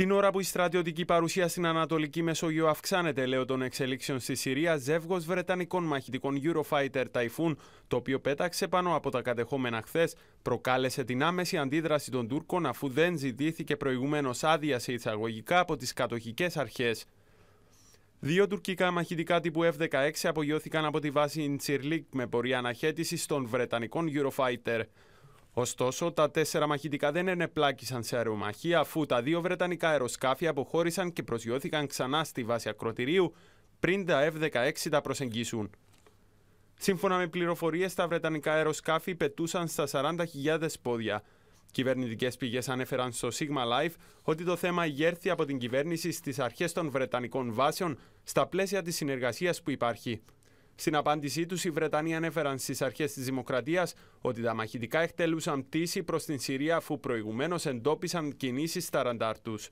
Την ώρα που η στρατιωτική παρουσία στην Ανατολική Μεσόγειο αυξάνεται, λέω των εξελίξεων στη Συρία, ζεύγος Βρετανικών μαχητικών Eurofighter Typhoon, το οποίο πέταξε πάνω από τα κατεχόμενα χθες, προκάλεσε την άμεση αντίδραση των Τούρκων αφού δεν ζητήθηκε προηγουμένως άδεια σε εισαγωγικά από τις κατοχικές αρχές. Δύο τουρκικά μαχητικά τύπου F-16 απογειώθηκαν από τη βάση Ιντσιρλίκ με πορεία αναχέτησης των Βρετανικών Eurofighter. Ωστόσο, τα τέσσερα μαχητικά δεν ενεπλάκησαν σε αερομαχία αφού τα δύο βρετανικά αεροσκάφη αποχώρησαν και προσγειώθηκαν ξανά στη βάση ακροτηρίου πριν τα F-16 τα προσεγγίσουν. Σύμφωνα με πληροφορίες, τα βρετανικά αεροσκάφη πετούσαν στα 40.000 πόδια. Κυβερνητικές πηγές ανέφεραν στο Sigma Life ότι το θέμα ηγέρθη από την κυβέρνηση στις αρχές των Βρετανικών βάσεων στα πλαίσια της συνεργασίας που υπάρχει. Στην απάντησή τους, οι Βρετανοί ανέφεραν στις αρχές της Δημοκρατίας ότι τα μαχητικά εκτελούσαν πτήση προς την Συρία αφού προηγουμένως εντόπισαν κινήσεις στα ραντάρ τους.